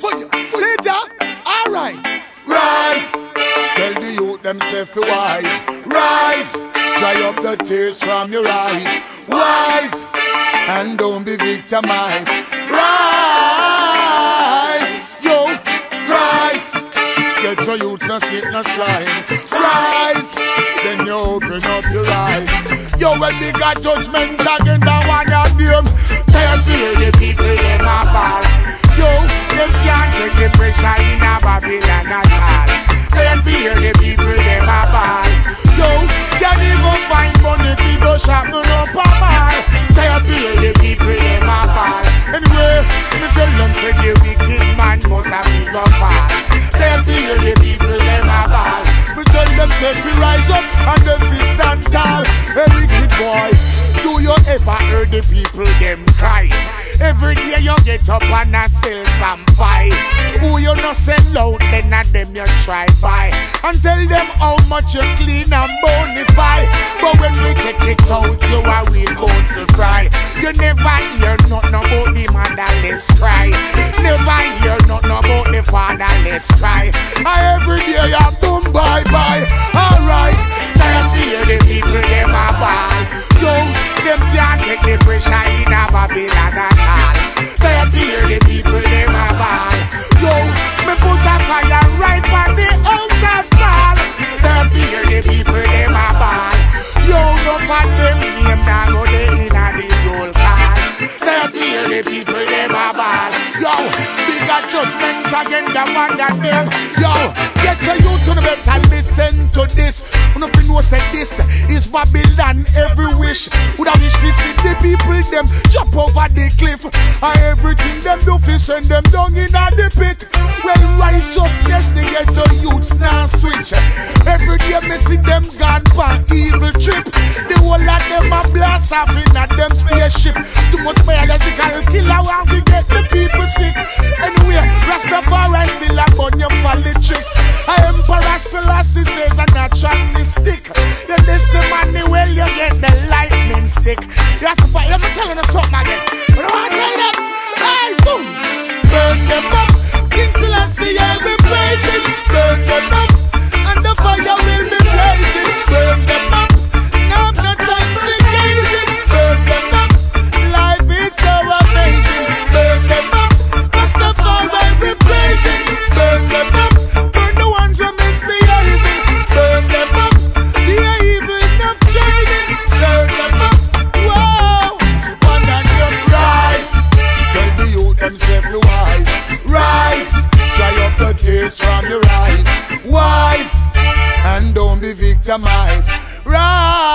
Fire, fire. Alright. Rise. Tell the youth themself wise. Rise. Dry up the tears from your eyes. Wise. And don't be victimized. Rise. Yo. Rise. Get so youth no slip no slide. Rise. Then you open up your eyes. Yo, when we got judgment again, that one of them. Tell the people the people them cry? Every day you get up and a sell some fight. Who you no sell out, then a them you try buy. And tell them how much you clean and bonify. But when we check it out, you are we going to fry. You never hear nothing about the motherless cry. Never hear nothing about the fatherless cry. And take the pressure in a Babylon at all. Time to hear the people them a ball. Yo, me put a fire right on the house of Saul. Time to hear the people them a ball. Yo, no for them name now go they in a the roll call. Time to hear the people them a ball. Yo, bigger judgment again the one that them. Yo, get to better listen to this. Nothing know say this is Babylon every wish. Would I wish to see the people them jump over the cliff. And everything them do fi send them down in a the pit. Well righteousness they get to youths now switch. Every day me see them gone pan evil trip. The whole of them a blast off in a them spaceship. Too much biological killer Selassie says a natural mystic. You listen money well, you get the lightning stick. Rastafari, up from your eyes. Wise. And don't be victimized. Rise.